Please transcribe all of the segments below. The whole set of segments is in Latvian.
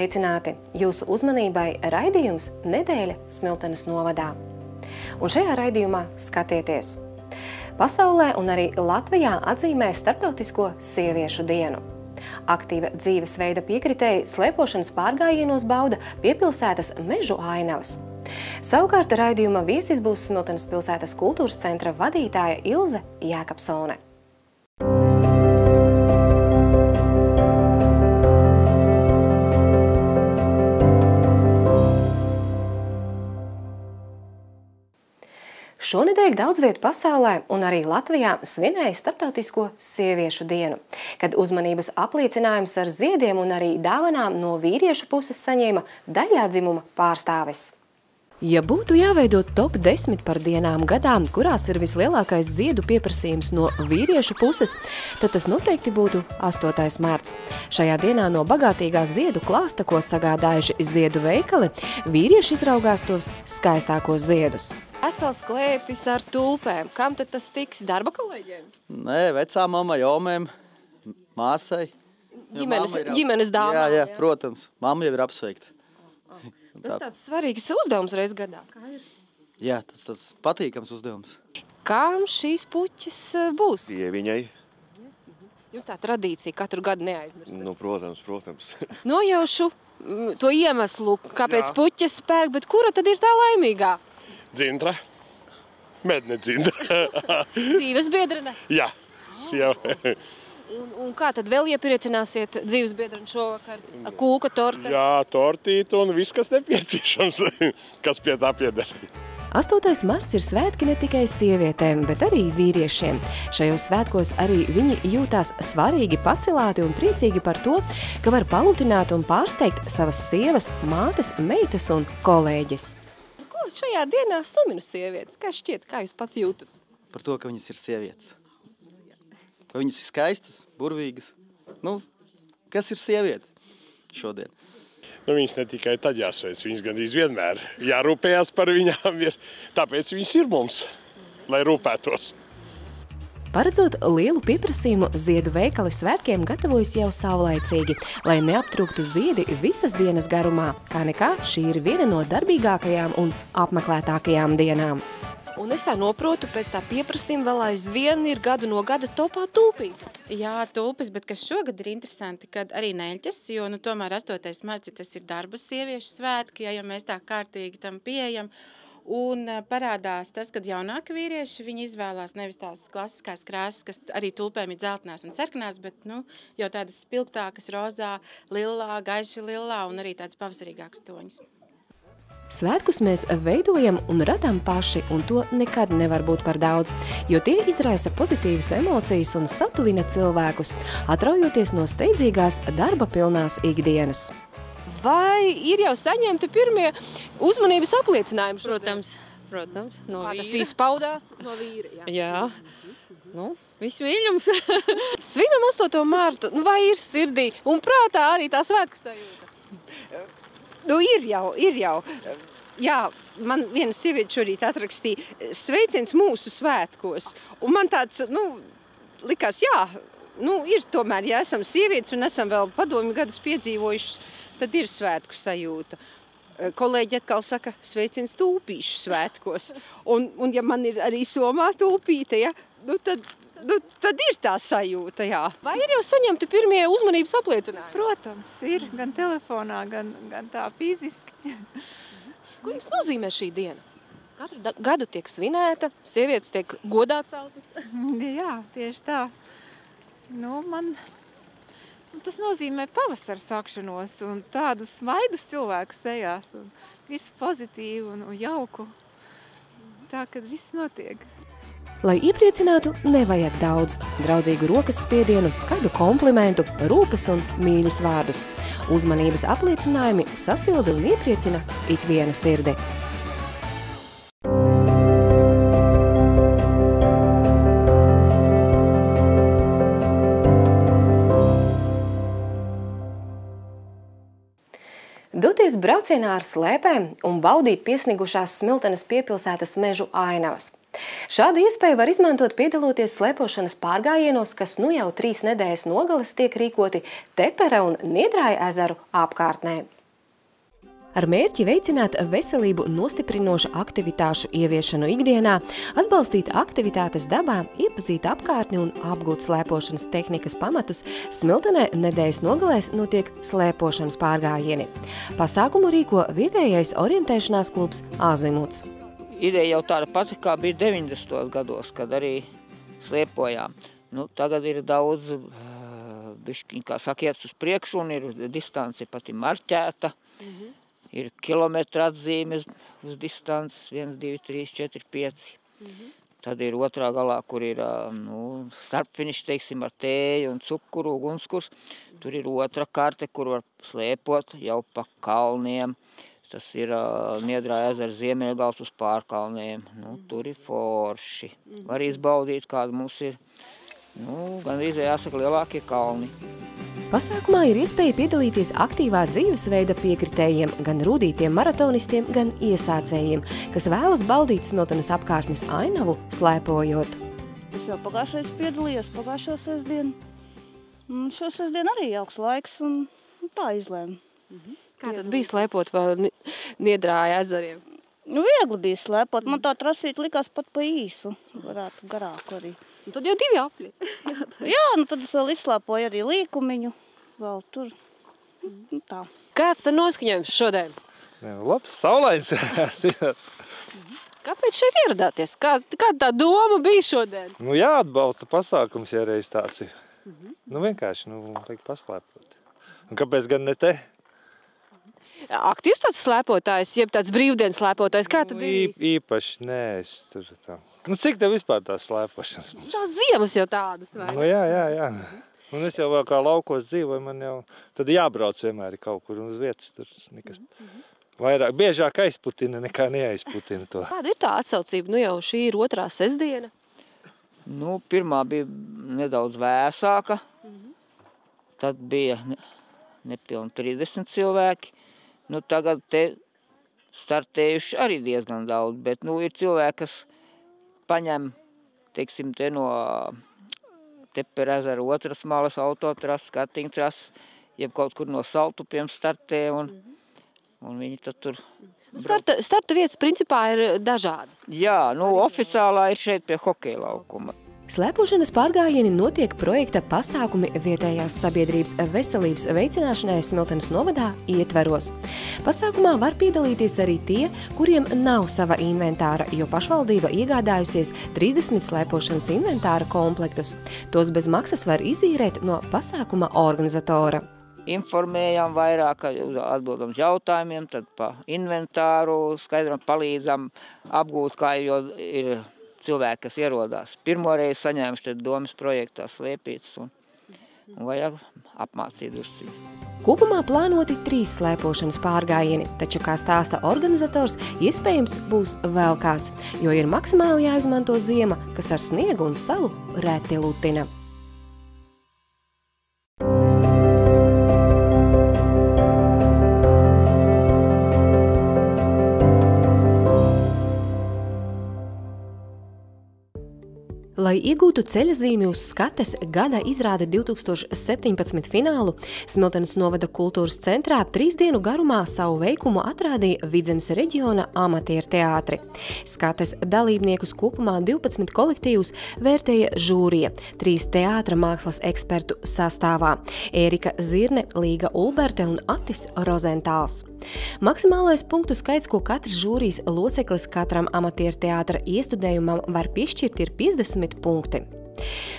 Sveicināti! Jūsu uzmanībai raidījums Nedēļa Smiltenes novadā. Un šajā raidījumā skatieties! Pasaulē un arī Latvijā atzīmē Startautisko sieviešu dienu. Aktīva dzīvesveida piekritēji slēpošanas pārgājienos bauda piepilsētas mežu ainavas. Savukārt raidījuma viesis būs Smiltenes pilsētas kultūras centra vadītāja Ilze Jēkabsone. Šonedēļ daudz vietu pasaulē un arī Latvijā svinēja Startautisko sieviešu dienu, kad uzmanības apliecinājums ar ziediem un arī dāvanām no vīriešu puses saņēma daļā dzimuma pārstāvis. Ja būtu jāveido top 10 par dienām gadām, kurās ir vislielākais ziedu pieprasījums no vīriešu puses, tad tas noteikti būtu 8. mārts. Šajā dienā no bagātīgās ziedu klāsta, ko sagādājuši ziedu veikali, vīrieši izraugās tos skaistākos ziedus. Vesels klēpis ar tulpēm. Kam tad tas tiks? Darba kolēģiem? Nē, vecām mammai, omēm, māsai. Ģimenes, Mamma ir ap- ģimenes dāvām. Jā, jā, protams. Mamma jau ir apsveikta. Tas tāds svarīgs uzdevums reiz gadā. Kā ir? Jā, tas tas patīkams uzdevums. Kam šīs puķis eh, būs? Sieviņai, Jums tā tradīcija katru gadu neaizmirst. nu, protams, protams. Nojaušu mm, to iemeslu, kāpēc Jā. puķis spērk, bet kura tad ir tā laimīgā? Dzindra. Medne dzindra. Dzīves biedrene. Jā, sieva. Un, un kā tad vēl iepriecināsiet dzīves biedreni šovakar ar kūka torte? Jā, tortīte un viss, kas nepieciešams, kas pie tā pieder. 8. marts ir svētki ne tikai sievietēm, bet arī vīriešiem. Šajos svētkos arī viņi jūtās svarīgi, pacelāti un priecīgi par to, ka var palutināt un pārsteigt savas sievas, mātes, meitas un kolēģis. Ko šajā dienā sumina sievietes? Kā šķiet, kā jūs pats jūtat? Par to, ka viņas ir sievietes. Ka viņas ir skaistas, burvīgas. Nu, kas ir sieviete šodien? Nu, viņas ne tikai tad jāsveic, viņas gandrīz vienmēr jārūpējas par viņām. Ir. Tāpēc viņas ir mums, lai rūpētos. Paredzot lielu pieprasījumu, ziedu veikali svētkiem gatavojas jau saulaicīgi, lai neaptrūktu ziedi visas dienas garumā. Kā nekā, šī ir viena no darbīgākajām un apmeklētākajām dienām. Un es tā noprotu, pēc tā pieprasījuma vēl aizvien ir gadu no gada topā tulpītas. Jā, tulpes, bet kas šogad ir interesanti, kad arī neļķes, jo nu, tomēr 8. marci tas ir darba sieviešu svētki, ja, ja mēs tā kārtīgi tam pieejam. Un eh, parādās tas, ka jaunāki vīrieši viņi izvēlās nevis tās klasiskās krāsas, kas arī tulpēm ir dzeltenās un sarkanās, bet nu, jau tādas spilgtākas, rozā, lilā, gaiši lilā un arī tādas pavasarīgākas toņas. Svētkus mēs veidojam un radām paši, un to nekad nevar būt par daudz, jo tie izraisa pozitīvas emocijas un satuvina cilvēkus, atraujoties no steidzīgās darba pilnās ikdienas. Vai ir jau saņemti pirmie uzmanības apliecinājumi? Protams, protams, no Kā tas vīra. izpaudās no vīra? Jā. Jā, nu, viss mīļums. Svinam 8. mārtu, nu vai ir sirdī un prātā arī tā svētku sajūta? Nu, ir jau, ir jau. Jā, man viena sieviete šorīt atrakstīja sveiciens mūsu svētkos. Un man tāds, nu, likās, jā, nu, ir tomēr, ja esam sievietes un esam vēl padomju gadus piedzīvojušas, tad ir svētku sajūta. Kolēģi atkal saka, sveiciens tūpīšu svētkos. Un, un ja man ir arī somā tūpīte, ja, nu, tad, nu, tad ir tā sajūta, jā. Vai ir jau saņemti pirmie uzmanības apliecinājumi? Protams, ir gan telefonā, gan, gan tā fiziski. Ko jums nozīmē šī diena? Katru gadu tiek svinēta, sievietes tiek godā celtas. Jā, tieši tā. Nu, man, nu, tas nozīmē pavasara sākšanos un tādu smaidus cilvēku sejās un visu pozitīvu un, un jauku. Tā, kad viss notiek. Lai iepriecinātu, nevajag daudz. Draudzīgu rokas spiedienu, kādu komplimentu, rūpes un mīļus vārdus. Uzmanības apliecinājumi sasilda un iepriecina ikviena sirdi. Doties braucienā ar slēpēm un baudīt piesnigušās smiltenes piepilsētas mežu ainavas. Šādu iespēju var izmantot piedaloties slēpošanas pārgājienos, kas nu jau trīs nedēļas nogales tiek rīkoti Tepera un Niedrāja ezeru apkārtnē. Ar mērķi veicināt veselību nostiprinošu aktivitāšu ieviešanu ikdienā, atbalstīt aktivitātes dabā, iepazīt apkārtni un apgūt slēpošanas tehnikas pamatus, Smiltenē nedēļas nogalēs notiek slēpošanas pārgājieni. Pasākumu rīko vietējais orientēšanās klubs Azimuts. Ideja jau tāda pati, kā bija 90. gados, kad arī slēpojām. Nu, tagad ir daudz, bišķiņ, kā saka, iet uz priekšu un ir distance pati marķēta. Mm -hmm ir kilometra atzīmes uz distances 1, 2, 3, 4, 5. Mm -hmm. Tad ir otrā galā, kur ir nu, starpfiniši, teiksim, ar tēju un cukuru, ugunskurs. Tur ir otra karte, kur var slēpot jau pa kalniem. Tas ir uh, Niedrā ezera ziemeļgals uz pārkalniem. Nu, tur ir forši. Var izbaudīt, kāda mums ir, nu, gan arī jāsaka, lielākie kalni. Pasākumā ir iespēja piedalīties aktīvā dzīvesveida piekritējiem, gan rūdītiem maratonistiem, gan iesācējiem, kas vēlas baudīt Smiltenes apkārtnes ainavu, slēpojot. Es jau pagājušais piedalījos, pagājušo sestdienu. Šo sestdienu arī jauks laiks un tā izlēma. Mhm. Kā tad bija slēpot pa Niedrāja ezeriem? Nu, viegli bija slēpot. Man tā trasīt likās pat pa īsu. Varētu garāku arī. Un tad jau divi apļi. Jā, nu tad es vēl izslēpoju arī līkumiņu. Vēl tur. Nu, tā. Kāds tad noskaņojums šodien? Jā, labs, saulains. Kāpēc šeit ieradāties? Kā, kā tā doma bija šodien? Nu jāatbalsta pasākums, ja reiz tāds ir. Mm -hmm. Nu vienkārši, nu, vajag paslēpot. Un kāpēc gan ne te? Aktīvs tāds slēpotājs, jeb tāds brīvdienas slēpotājs, kā tad nu, ir? Īpaši, nē, es tur tā. Nu, cik tev vispār tās slēpošanas mums? Tās ziemas jau tādas, vai? Nu, jā, jā, jā. Un es jau vēl kā laukos dzīvoju, man jau tad jābrauc vienmēr kaut kur un uz vietas tur nekas vairāk, biežāk aizputina nekā neaizputina to. Kāda ir tā atsaucība? Nu jau šī ir otrā sestdiena. Nu, pirmā bija nedaudz vēsāka, tad bija nepilni 30 cilvēki. Nu, tagad te startējuši arī diezgan daudz, bet nu, ir cilvēki, kas paņem, teiksim, te no Tepera ezera otras malas autotrases, kartiņtrases, jeb kaut kur no saltupiem startē, un, un viņi tad tur... Starta, starta vietas principā ir dažādas. Jā, nu, oficiālā ir šeit pie hokeja laukuma. Slēpošanas pārgājieni notiek projekta pasākumi vietējās sabiedrības veselības veicināšanai Smiltenes novadā ietveros. Pasākumā var piedalīties arī tie, kuriem nav sava inventāra, jo pašvaldība iegādājusies 30 slēpošanas inventāra komplektus. Tos bez maksas var izīrēt no pasākuma organizatora informējam vairāk, atbildam jautājumiem, tad pa inventāru skaidram palīdzam apgūt, kā jo ir cilvēki, kas ierodās pirmoreiz saņēmuši domas projektā slēpītas un, un vajag apmācīt drusciņu. Kopumā plānoti trīs slēpošanas pārgājieni, taču, kā stāsta organizators, iespējams būs vēl kāds, jo ir maksimāli jāizmanto ziema, kas ar sniegu un salu reti lutina. Lai iegūtu ceļazīmi uz skates gada izrāde 2017 finālu, Smiltenes novada kultūras centrā trīs dienu garumā savu veikumu atrādīja Vidzemes reģiona amatieru teātri. Skates dalībniekus kopumā 12 kolektīvus vērtēja žūrija, trīs teātra mākslas ekspertu sastāvā – Ērika Zirne, Līga Ulberte un Atis Rozentāls. Maksimālais punktu skaits, ko katrs žūrijas loceklis katram amatieru teātra iestudējumam var piešķirt, ir 50 punkti.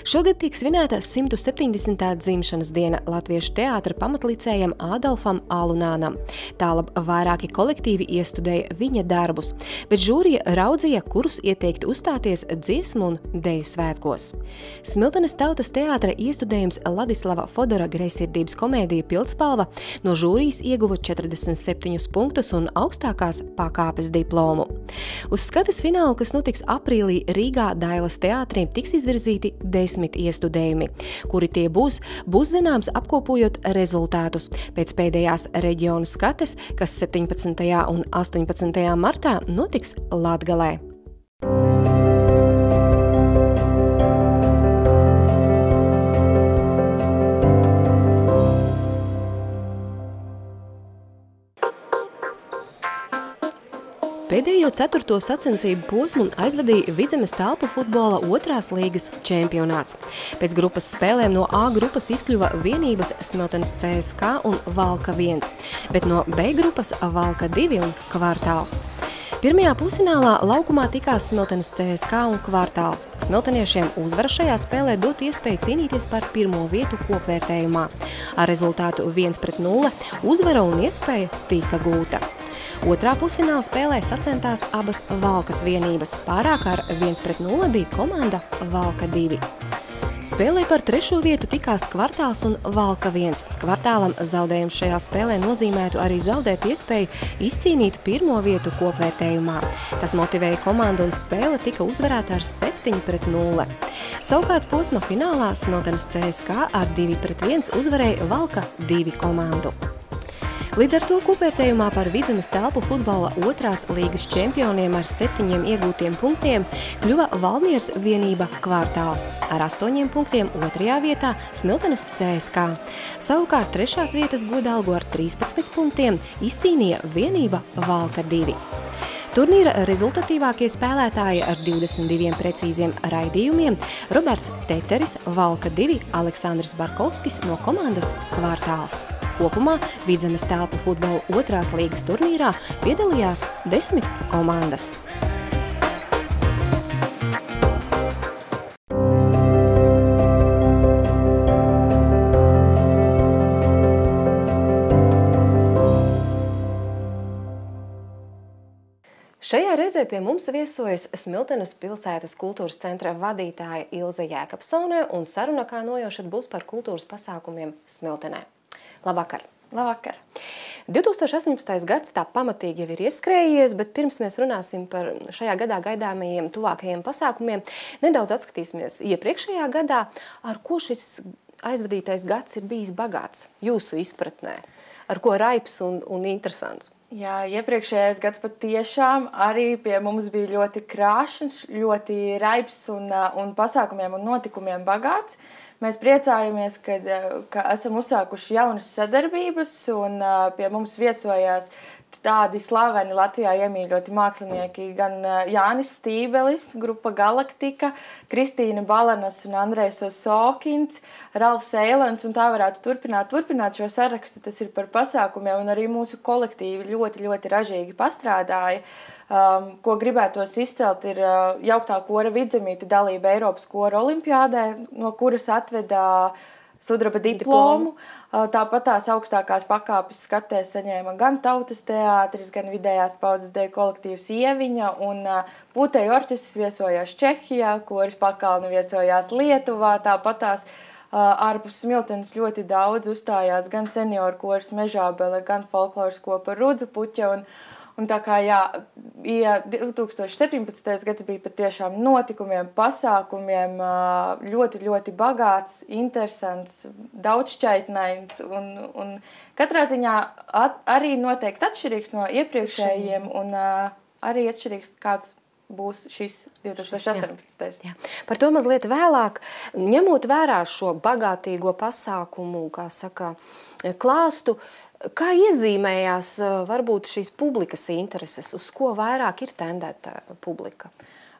Šogad tiek svinēta 170. dzimšanas diena Latviešu teātra pamatlicējam Ādolfam Alunānam. Tālāk vairāki kolektīvi iestudēja viņa darbus, bet žūrija raudzīja, kurus ieteikt uzstāties dziesmu un deju svētkos. Smiltenes tautas teātra iestudējums Ladislava Fodora greizsirdības komēdija Pildspalva no žūrijas ieguva 47 punktus un augstākās pakāpes diplomu. Uz skates finālu, kas notiks aprīlī Rīgā Dailas teātriem, tiks izvirzīti desmit iestudējumi. Kuri tie būs, būs zināms apkopojot rezultātus pēc pēdējās reģionu skates, kas 17. un 18. martā notiks Latgalē. Ceturto sacensību posmu aizvadīja Vidzemes telpu futbola otrās līgas čempionāts. Pēc grupas spēlēm no A grupas izkļuva vienības Smeltenes CSK un Valka 1, bet no B grupas Valka 2 un Kvartāls. Pirmajā pusfinālā laukumā tikās Smiltenes CSK un kvartāls. Smilteniešiem uzvara šajā spēlē dot iespēju cīnīties par pirmo vietu kopvērtējumā. Ar rezultātu 1 pret 0 uzvara un iespēja tika gūta. Otrā pusfināla spēlē sacentās abas Valkas vienības. Pārāk ar 1 pret 0 bija komanda Valka 2. Spēlē par trešo vietu tikās kvartāls un valka viens. Kvartālam zaudējums šajā spēlē nozīmētu arī zaudēt iespēju izcīnīt pirmo vietu kopvērtējumā. Tas motivēja komandu un spēle tika uzvarēta ar 7 pret 0. Savukārt posma finālā Smiltenes CSK ar 2 pret 1 uzvarēja Valka 2 komandu. Līdz ar to kopvērtējumā par Vidzemes telpu futbola otrās līgas čempioniem ar septiņiem iegūtiem punktiem kļuva Valmiers vienība kvartāls. Ar astoņiem punktiem otrajā vietā Smiltenes CSK. Savukārt trešās vietas godalgu ar 13 punktiem izcīnīja vienība Valka 2. Turnīra rezultatīvākie spēlētāji ar 22 precīziem raidījumiem – Roberts Teteris, Valka 2, Aleksandrs Barkovskis no komandas Kvartāls. Kopumā Vidzemes telpu futbola otrās līgas turnīrā piedalījās desmit komandas. Šajā reizē pie mums viesojas Smiltenes pilsētas kultūras centra vadītāja Ilze Jēkabsone un saruna, kā nojaušat, būs par kultūras pasākumiem Smiltenē. Labvakar! Labvakar! 2018. gads tā pamatīgi jau ir ieskrējies, bet pirms mēs runāsim par šajā gadā gaidāmajiem tuvākajiem pasākumiem, nedaudz atskatīsimies iepriekšējā gadā, ar ko šis aizvadītais gads ir bijis bagāts jūsu izpratnē, ar ko raips un, un interesants. Jā, iepriekšējais gads patiešām arī pie mums bija ļoti krāšņs, ļoti raips un, un pasākumiem un notikumiem bagāts. Mēs priecājamies, ka, ka esam uzsākuši jaunas sadarbības un pie mums viesojās tādi slaveni Latvijā iemīļoti mākslinieki, gan Jānis Stībelis, grupa Galaktika, Kristīna Balanas un Andrejs Osokins, Ralfs Eilants, un tā varētu turpināt, turpināt šo sarakstu. Tas ir par pasākumiem, un arī mūsu kolektīvi ļoti, ļoti ražīgi pastrādāja. Um, ko gribētos izcelt, ir uh, jauktā kora vidzemīta dalība Eiropas kora olimpiādē, no kuras atveda sudraba diplomu. diplomu. Tāpat tās augstākās pakāpes skatē saņēma gan tautas teātris, gan vidējās paudzes deju kolektīvs Ieviņa un Pūtēju orķestris viesojās Čehijā, koris pakalni viesojās Lietuvā, tāpat tās ārpus Smiltenes ļoti daudz uzstājās gan senioru koris Mežābele, gan folkloras kopa Rudzu puķa un, uh, Un tā kā jā, ja 2017. gads bija patiešām notikumiem, pasākumiem, ļoti, ļoti bagāts, interesants, daudzšķaitnains un, un katrā ziņā at, arī noteikti atšķirīgs no iepriekšējiem un arī atšķirīgs kāds būs šis 2018. Jā. Jā. Par to mazliet vēlāk, ņemot vērā šo bagātīgo pasākumu, kā saka, klāstu, uh, Kā iezīmējās varbūt šīs publikas intereses, uz ko vairāk ir tendēta publika?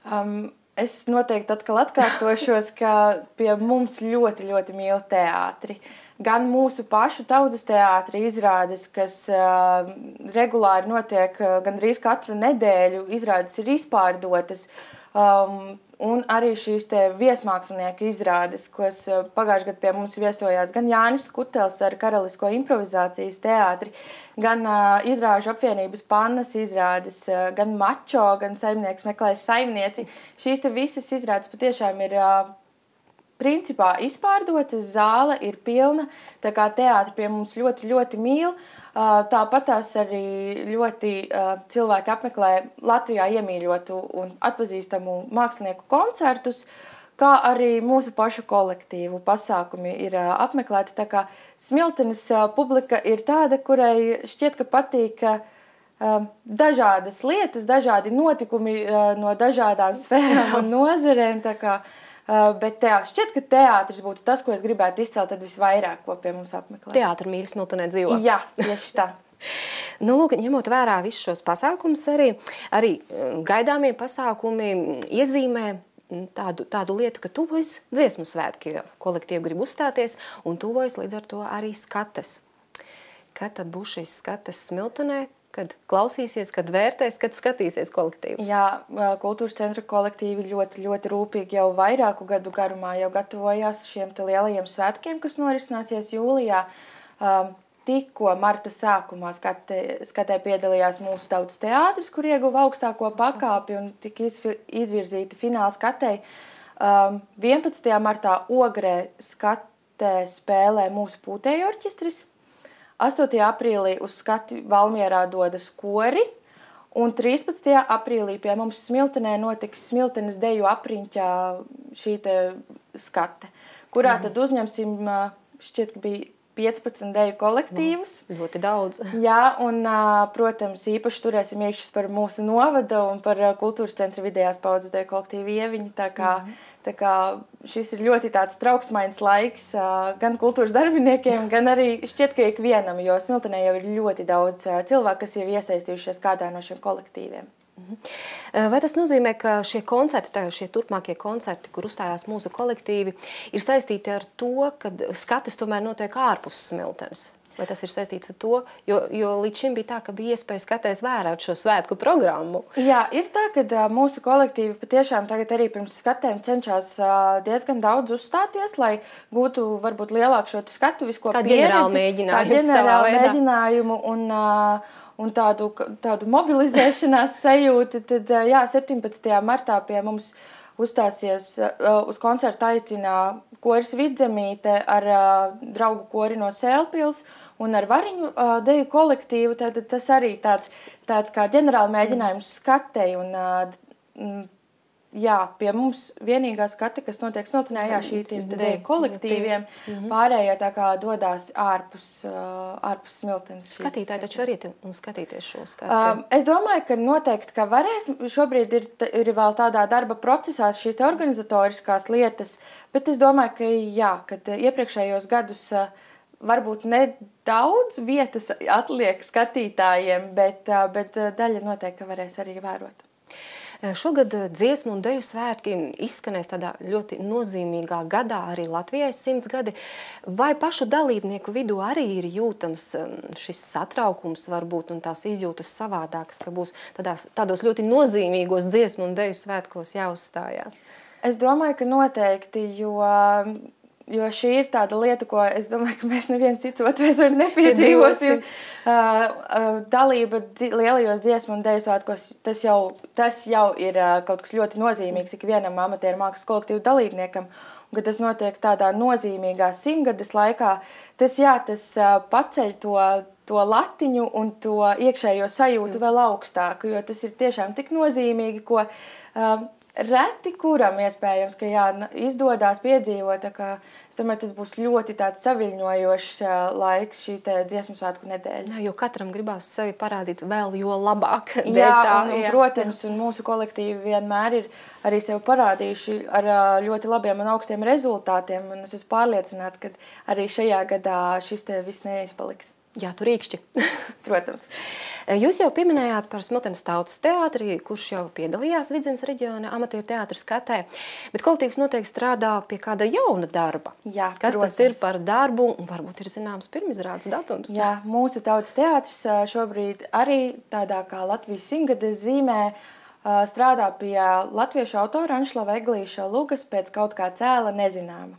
Um, es noteikti atkal atkārtošos, ka pie mums ļoti, ļoti mīl teātri. Gan mūsu pašu tautas teātri izrādes, kas uh, regulāri notiek uh, gandrīz katru nedēļu, izrādes ir izpārdotas. Um, Un arī šīs viesmākslinieku izrādes, kas eh, pagājušajā gadā pie mums viesojās gan Jānis Kutels ar Karalisko improvizācijas teātri, gan uh, izrāžu apvienības pannas izrādes, uh, gan mačo, gan saimnieks meklēs saimnieci. Šīs visas izrādes patiešām ir uh, principā izpārdotas, zāle ir pilna, tā kā teātri pie mums ļoti, ļoti mīl. Uh, Tāpat tās arī ļoti cilvēki apmeklē Latvijā iemīļotu un atpazīstamu mākslinieku koncertus, kā arī mūsu pašu kolektīvu pasākumi ir apmeklēti. Tā kā Smiltenes publika ir tāda, kurai šķiet, ka patīk dažādas lietas, dažādi notikumi no dažādām sfērām un nozarēm. Tā kā Uh, bet teā, šķiet, ka teātris būtu tas, ko es gribētu izcelt visvairāk, ko pie mums apmeklē. Teātris mīl smiltenē dzīvo. Jā, tieši tā. Nu, lūk, ņemot vērā visus šos pasākumus, arī, arī mm, gaidāmie pasākumi iezīmē mm, tādu, tādu lietu, ka tuvojas dziesmu svētki, jo kolektīvi grib uzstāties un tuvojas līdz ar to arī skatas. Kad tad būs šīs skatas smiltenē, kad klausīsies, kad vērtēs, kad skatīsies kolektīvus? Jā, kultūras centra kolektīvi ļoti, ļoti rūpīgi jau vairāku gadu garumā jau gatavojās šiem lielajiem svētkiem, kas norisināsies jūlijā. Tikko marta sākumā skatē, skatē piedalījās mūsu tautas teātris, kur ieguva augstāko pakāpi un tika izvirzīti fināla skatei. 11. martā Ogrē skatē spēlē mūsu pūtēju orķestris, 8. aprīlī uz skati Valmierā dodas kori, un 13. aprīlī pie mums Smiltenē notiks Smiltenes deju apriņķā šī te skate, kurā tad uzņemsim, šķiet, ka bija 15 deju kolektīvus. Ļoti daudz. Jā, un, protams, īpaši turēsim iekšas par mūsu novada un par kultūras centra vidējās paudzes deju kolektīvu ieviņu, tā kā, tā kā šis ir ļoti tāds trauksmains laiks gan kultūras darbiniekiem, gan arī šķiet, ka ikvienam, jo Smiltenē jau ir ļoti daudz cilvēku, kas ir iesaistījušies kādā no šiem kolektīviem. Eh, Vai tas nozīmē, ka šie koncerti, šie turpmākie koncerti, kur uzstājās mūsu kolektīvi, ir saistīti ar to, ka skatis tomēr notiek ārpus smiltenes? Vai tas ir saistīts ar to, jo, jo līdz šim bija tā, ka bija iespēja skatēs vērot šo svētku programmu? Jā, ir tā, ka mūsu kolektīvi patiešām tagad arī pirms skatēm cenšas diezgan daudz uzstāties, lai gūtu varbūt lielāku šo skatu, visu ko Kā ģenerālu pieredzi, mēģinājumu kā ģenerālu mēģinājumu un, un tādu, tādu mobilizēšanās sajūtu. Tad, jā, 17. martā pie mums uzstāsies uz koncertu aicina koris Vidzemīte ar draugu kori no Sēlpils un ar variņu ā, deju kolektīvu. Tad tas arī tāds, tāds kā ģenerāla mēģinājums skatei un mm, Jā, pie mums vienīgā skata, kas notiek Smiltenē, jā, šī ir Deju kolektīviem. Mhm. Pārējie tā kā dodās ārpus, uh, ārpus Smiltenes. Skatītāji taču arī un skatīties šo skatu. Um, es domāju, ka noteikti ka varēs. Šobrīd ir, ir vēl tādā darba procesā šīs te organizatoriskās lietas, bet es domāju, ka jā, kad uh, iepriekšējos gadus uh, varbūt nedaudz vietas atliek skatītājiem, bet, bet daļa noteikti varēs arī vērot. Šogad dziesmu un deju svētki izskanēs tādā ļoti nozīmīgā gadā, arī Latvijai simts gadi. Vai pašu dalībnieku vidū arī ir jūtams šis satraukums varbūt un tās izjūtas savādākas, ka būs tādās, tādos ļoti nozīmīgos dziesmu un deju svētkos jāuzstājās? Es domāju, ka noteikti, jo, jo šī ir tāda lieta, ko es domāju, ka mēs neviens cits otrais vairs nepiedzīvosim. Uh, uh, dalība dzi- lielajos dziesmu un deju svētkos, tas jau, tas jau ir uh, kaut kas ļoti nozīmīgs ikvienam amatieru mākslas kolektīvu dalībniekam. Un, kad tas notiek tādā nozīmīgā simtgades laikā, tas, jā, tas uh, paceļ to, to latiņu un to iekšējo sajūtu vēl augstāku, jo tas ir tiešām tik nozīmīgi, ko uh, reti kuram iespējams, ka jā, izdodas piedzīvot. kā Es domāju, tas būs ļoti saviņojošs laiks šī dziesmu svētku nedēļa. Jā, jo katram gribās sevi parādīt vēl labāk. Jā, tā, un, un, protams, un mūsu kolektīvi vienmēr ir arī sev parādījuši ar ļoti labiem un augstiem rezultātiem. Un es esmu pārliecināta, ka arī šajā gadā šis te viss neizpaliks. Jā, tur īkšķi. Protams. Jūs jau pieminējāt par Smiltenes tautas teātri, kurš jau piedalījās Vidzemes reģiona amatieru teātra skatē, bet kolektīvs noteikti strādā pie kāda jauna darba. Jā, Kas protams. tas ir par darbu un varbūt ir zināms pirmizrādes datums? Jā, mūsu tautas teātris ā, šobrīd arī tādā kā Latvijas simtgades zīmē ā, strādā pie latviešu autora Anšlava Eglīša Lukas pēc kaut kā cēla nezināma.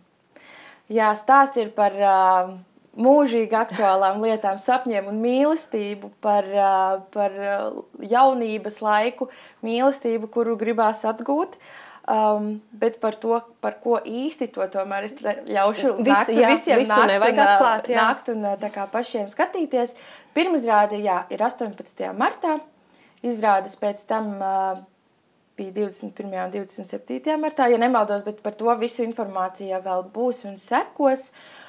Jā, stāsts ir par uh, mūžīgi aktuālām lietām, sapņiem un mīlestību, par, par jaunības laiku, mīlestību, kuru gribās atgūt. Um, bet par to, par ko īsti to tomēr es ļaušu Visu, nākt, jā, visiem visu nākt un, atklāt, jā. nākt un tā kā pašiem skatīties. Pirmizrāde jā, ir 18. martā, izrādes pēc tam uh, bija 21. un 27. martā, ja nemaldos, bet par to visu informācija vēl būs un sekos. Uh,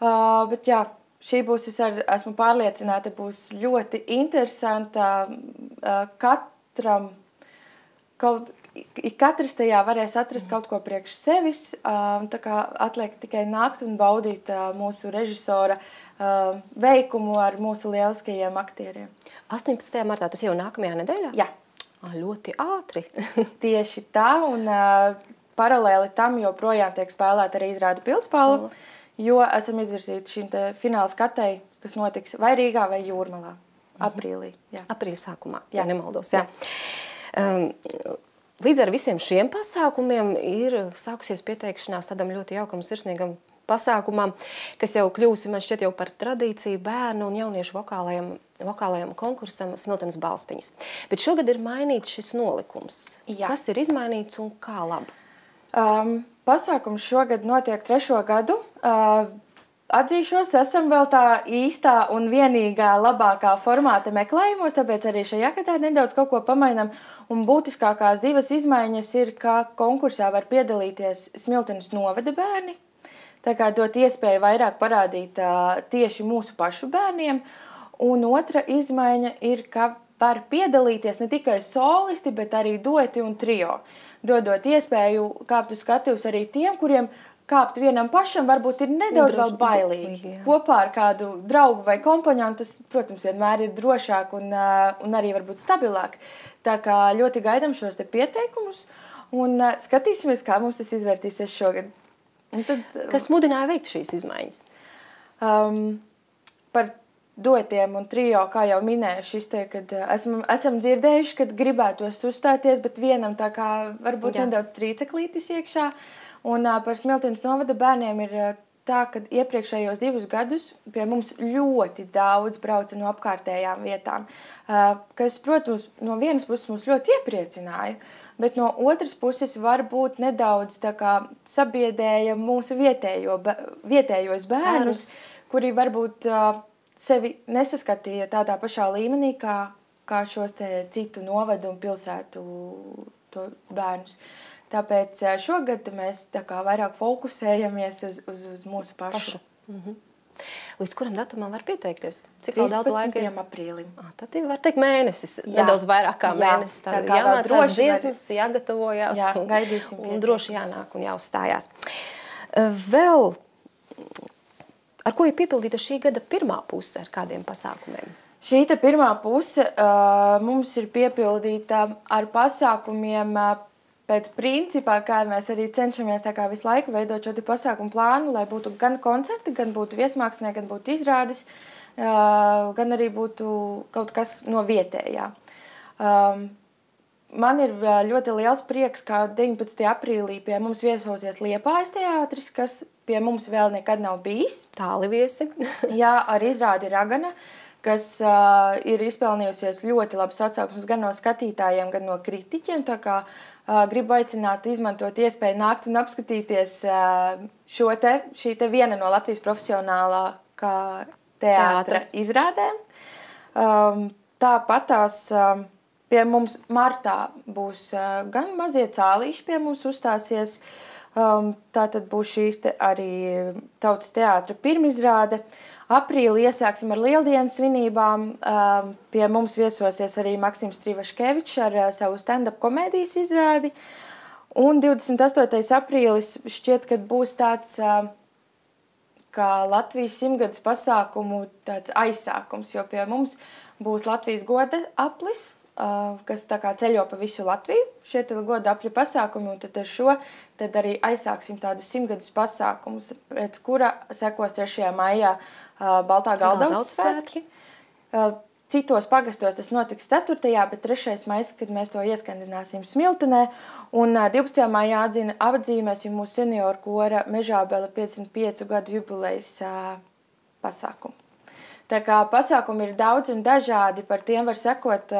bet jā, šī būs, es ar, esmu pārliecināta, būs ļoti interesanta uh, katram kaut katrs tajā varēs atrast kaut ko priekš sevis. un Tā kā atliek tikai nākt un baudīt mūsu režisora uh, veikumu ar mūsu lieliskajiem aktieriem. 18. martā tas jau nākamajā nedēļā? Jā. Ah, ļoti ātri. Tieši tā, un uh, paralēli tam joprojām tiek spēlēta arī izrāda pildspalva, jo esam izvirzīti šim fināla skatei, kas notiks vai Rīgā vai Jūrmalā. Aprīlī. Jā. Aprīļa sākumā, Jā. ja nemaldos. Jā. Um, līdz ar visiem šiem pasākumiem ir sākusies pieteikšanās tādam ļoti jaukam, sirsnīgam pasākumam, kas jau kļūsi man šķiet jau par tradīciju bērnu un jauniešu vokālajam, vokālajam konkursam Smiltenes balstiņas. Bet šogad ir mainīts šis nolikums. Jā. Kas ir izmainīts un kā labi? Um, pasākums šogad notiek trešo gadu. Uh, Atzīšos, esam vēl tā īstā un vienīgā labākā formāta meklējumos, tāpēc arī šajā gadā nedaudz kaut ko pamainām. Un būtiskākās divas izmaiņas ir, ka konkursā var piedalīties Smiltenes novada bērni. Tā kā dot iespēju vairāk parādīt uh, tieši mūsu pašu bērniem. Un otra izmaiņa ir, ka var piedalīties ne tikai solisti, bet arī dueti un trio. Dodot iespēju kāpt uz skatuves arī tiem, kuriem kāpt vienam pašam varbūt ir nedaudz vēl Droši- bailīgi. bailīgi, jā. Kopā ar kādu draugu vai kompāņu tas, protams, vienmēr ir drošāk un, uh, un arī varbūt stabilāk. Tā kā ļoti gaidām šos te pieteikumus un uh, skatīsimies, kā mums tas izvērtīsies šogad. Un tad, Kas mudināja veikt šīs izmaiņas? Um, par duetiem un trijo, kā jau minēju, šis te, kad uh, esam, esam dzirdējuši, kad gribētos uzstāties, bet vienam tā kā varbūt Jā. Nedaudz trīceklītis iekšā. Un uh, par Smiltens novada bērniem ir uh, tā, ka iepriekšējos divus gadus pie mums ļoti daudz brauca no apkārtējām vietām, kas, protams, no vienas puses mums ļoti iepriecināja, bet no otras puses varbūt nedaudz tā kā sabiedēja mūsu vietējo, vietējos bērnus, Bērnus. kuri varbūt sevi nesaskatīja tādā pašā līmenī, kā, kā šos citu novadu un pilsētu to bērnus. Tāpēc uh, šogad mēs tā kā vairāk fokusējamies uz, uz, uz mūsu pašu. Pašu. Mhm. Līdz kuram datumam var pieteikties? Cik daudz laika? 13. aprīlim. Ah, tad ir, var teikt, mēnesis. Jā. Nedaudz vairāk kā Jā. mēnesis. Tā Tad vēl jāmācās droši var- dziesmas, jāgatavojās. Jā, un- gaidīsim Un pieteikumus. droši jānāk un jāuzstājās. Eh, Vēl, ar ko ir piepildīta šī gada pirmā puse ar kādiem pasākumiem? Šī pirmā puse uh, mums ir piepildīta ar pasākumiem uh, pēc principā, kā mēs arī cenšamies kā visu laiku veidot šo pasākumu plānu, lai būtu gan koncerti, gan būtu viesmākslinieki, gan būtu izrādes, uh, gan arī būtu kaut kas no vietējā. Um, Man ir ļoti liels prieks, ka 19. aprīlī pie mums viesosies Liepājas teātris, kas pie mums vēl nekad nav bijis. Tāli viesi. Jā, ar izrādi Ragana, kas uh, ir izpelnījusies ļoti labas atsauksmes gan no skatītājiem, gan no kritiķiem. Tā kā uh, gribu aicināt izmantot iespēju nākt un apskatīties uh, šo te, šī te viena no Latvijas profesionālā kā teātra Teātra. izrādēm. Um, Tāpat tās um, pie mums martā būs gan mazie cālīši pie mums uzstāsies. Um, tā tad būs šīs te arī tautas teātra pirmizrāde. Aprīlī iesāksim ar lieldienu svinībām. Um, pie mums viesosies arī Maksims Trivaškevičs ar savu stand-up komēdijas izrādi. Un 28. aprīlis šķiet, ka būs tāds kā Latvijas simtgadus pasākumu tāds aizsākums, jo pie mums būs Latvijas goda aplis, kas ceļo pa visu Latviju, šie te goda apļa pasākumi, un tad ar šo tad arī aizsāksim tādu simtgadus pasākumus, pēc kura sekos 3. maijā Baltā Galdauts svētki. Citos pagastos tas notiks 4. bet 3. maijā, kad mēs to ieskandināsim Smiltenē, un ā, 12. maijā atzina, apdzīmēsim mūsu senioru kora Mežābela 55 gadu jubilejas pasākumu. Tā kā pasākumi ir daudz un dažādi, par tiem var sekot,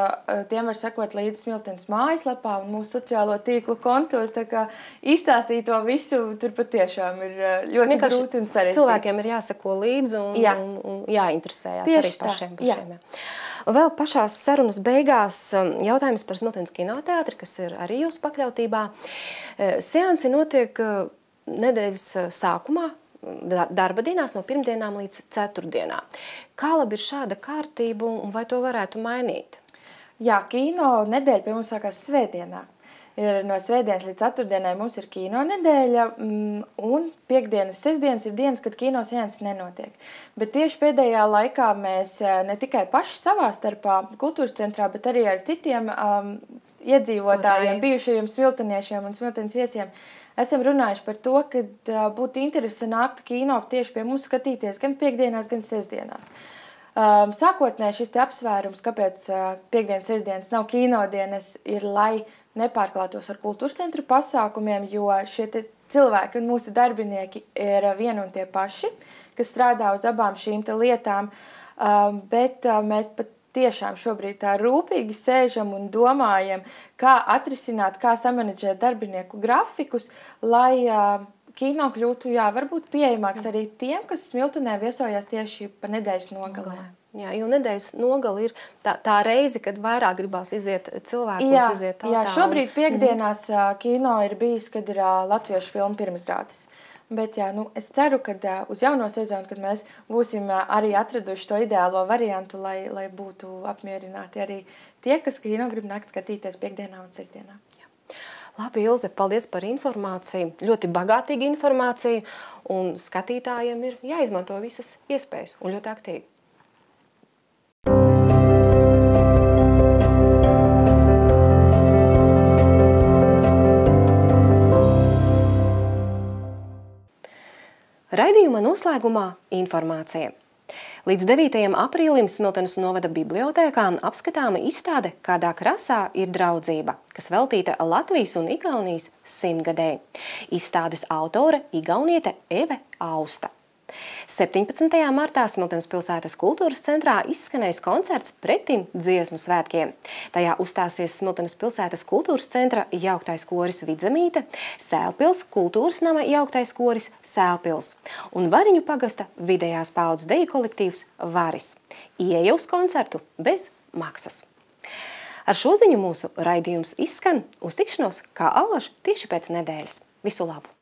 tiem var sekot līdz Smiltenes mājaslapā un mūsu sociālo tīklu kontos, tā kā izstāstīt to visu, tur patiešām ir ļoti Vienkārši grūti un sarežģīti. Cilvēkiem ir jāsako līdzi un, Jā. un, un jāinteresējas Tieši arī tā, pašiem. jā. pašiem jā. Vēl pašās sarunas beigās um, jautājums par Smiltenes kinoteātri, kas ir arī jūsu pakļautībā. Seansi notiek nedēļas sākumā, darba dienās no pirmdienām līdz ceturtdienām. Kā labi ir šāda kārtība un vai to varētu mainīt? Jā, kino nedēļa pie mums sākās svētdienā. ir no svētdienas līdz ceturtdienai mums ir kino nedēļa, mm, un piekdienas, sestdienas ir dienas, kad kino sēnes nenotiek. Bet tieši pēdējā laikā mēs eh, ne tikai paši savā starpā kultūras centrā, bet arī ar citiem um, iedzīvotājiem, bijušajiem smilteniešiem un smiltenes viesiem esam runājuši par to, ka būtu interesi nākt kino tieši pie mums skatīties gan piekdienās, gan sestdienās. Sākotnēji šis apsvērums, kāpēc piekdienas, sestdienas nav kinodienas, ir, lai nepārklātos ar kultūras centra pasākumiem, jo šie cilvēki un mūsu darbinieki ir vieni un tie paši, kas strādā uz abām šīm lietām, bet mēs pat tiešām šobrīd tā rūpīgi sēžam un domājam, kā atrisināt, kā samanedžēt darbinieku grafikus, lai uh, kino kļūtu, jā, varbūt pieejamāks arī tiem, kas smiltenē viesojās tieši pa nedēļas nogalē. Jā, jo nedēļas nogali ir tā, tā reize, kad vairāk gribās iziet cilvēku, jā, iziet tautā. Jā, šobrīd piekdienās mm kino ir bijis, kad ir latviešu filmu pirmizrādes. Bet jā, nu, es ceru, ka uh, uz jauno sezonu, kad mēs būsim uh, arī atraduši to ideālo variantu, lai, lai būtu apmierināti arī tie, kas kino grib nākt skatīties piekdienā un sestdienā. Labi, Ilze, paldies par informāciju. Ļoti bagātīga informācija, un skatītājiem ir jāizmanto visas iespējas un ļoti aktīvi. Raidījuma noslēgumā informācija. Līdz 9. aprīlim Smiltenes novada bibliotēkā apskatāma izstāde Kādā krasā ir draudzība, kas veltīta Latvijas un Igaunijas simtgadēji. Izstādes autore Igauniete Eve Austa. 17. martā Smiltenes pilsētas kultūras centrā izskanēs koncerts pretim dziesmu svētkiem. Tajā uzstāsies Smiltenes pilsētas kultūras centra jauktais koris Vidzemīte, Sēlpils kultūras nama jauktais koris Sēlpils un Variņu pagasta vidējās paudzes deju kolektīvs Varis. Ieja uz koncertu bez maksas. Ar šo ziņu mūsu raidījums izskan uz tikšanos kā allaž tieši pēc nedēļas. Visu labu!